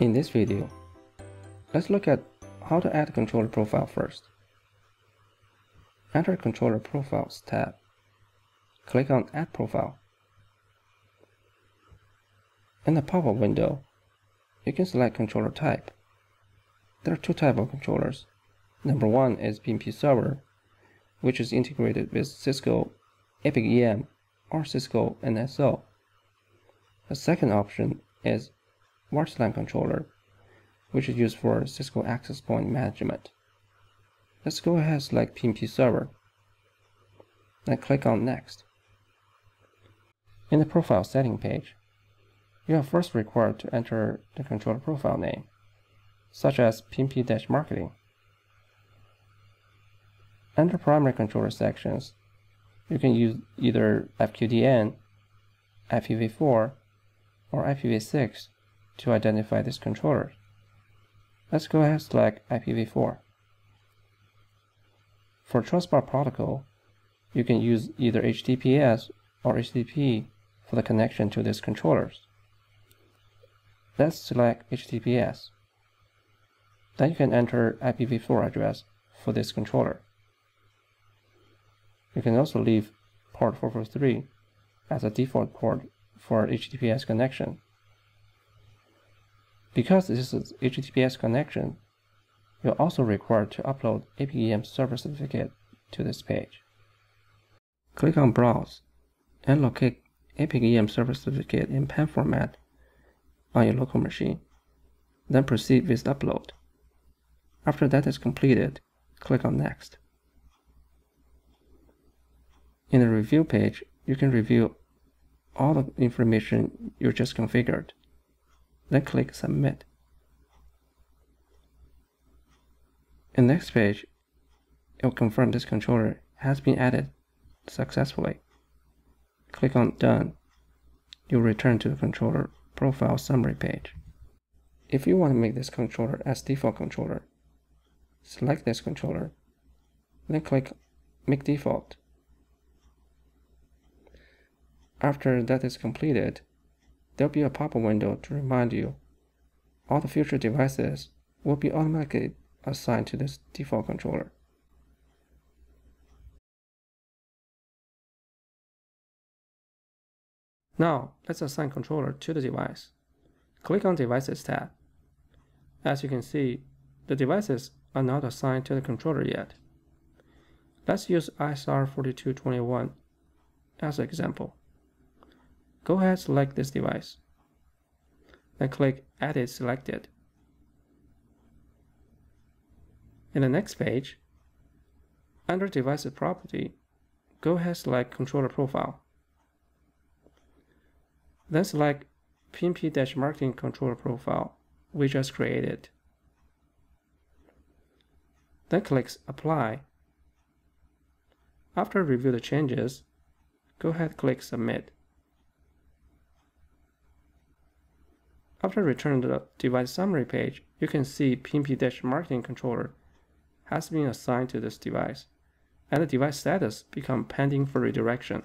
In this video, let's look at how to add controller profile first. Enter Controller Profiles tab. Click on Add Profile. In the pop-up window, you can select controller type. There are two types of controllers. Number one is PnP Server, which is integrated with Cisco APIC-EM or Cisco NSO. The second option is VRTLAN controller, which is used for Cisco access point management. Let's go ahead and select PnP server. Then click on Next. In the profile setting page, you are first required to enter the controller profile name, such as PnP-marketing. Under primary controller sections, you can use either FQDN, IPv4, or IPv6 to identify this controller. Let's go ahead and select IPv4. For transport protocol, you can use either HTTPS or HTTP for the connection to these controllers. Let's select HTTPS. Then you can enter IPv4 address for this controller. You can also leave port 443 as a default port for HTTPS connection. Because this is HTTPS connection, you're also required to upload APIC-EM server certificate to this page. Click on Browse and locate APIC-EM server certificate in PEM format on your local machine. Then proceed with upload. After that is completed, click on Next. In the review page, you can review all the information you just configured. Then click Submit. In the next page, it will confirm this controller has been added successfully. Click on Done. You'll return to the controller profile summary page. If you want to make this controller as default controller, select this controller, then click Make Default. After that is completed, there'll be a pop-up window to remind you all the future devices will be automatically assigned to this default controller. Now, let's assign controller to the device. Click on Devices tab. As you can see, the devices are not assigned to the controller yet. Let's use ISR4221 as an example. Go ahead select this device. Then click Edit Selected. In the next page, under Device Property, go ahead select Controller Profile. Then select PnP-marketing controller profile we just created. Then click Apply. After review the changes, go ahead click Submit. After returning to the device summary page, you can see PnP-marketing controller has been assigned to this device, and the device status become pending for redirection.